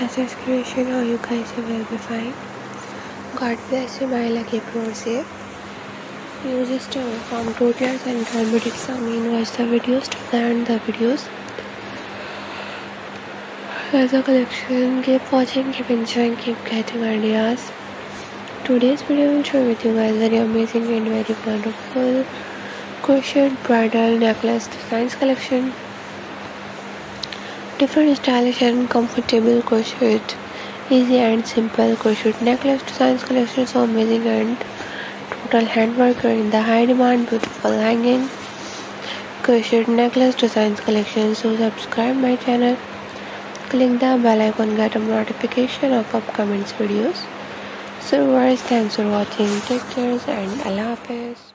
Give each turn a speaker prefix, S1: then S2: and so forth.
S1: SS creation how you guys will be fine God bless you my lucky pro say you just uh, from tutorials and cosmetics I mean watch the videos to learn the videos as a collection keep watching keep enjoying keep getting ideas today's video will show with you guys very amazing and very wonderful crochet bridal necklace designs collection. Different stylish and comfortable crochet easy and simple crochet necklace designs collection so amazing and total handwork in the high demand beautiful hanging. Crochet necklace designs collection so subscribe my channel. Click the bell icon get a notification of upcoming videos. So guys thanks for watching. Take care and allah hafiz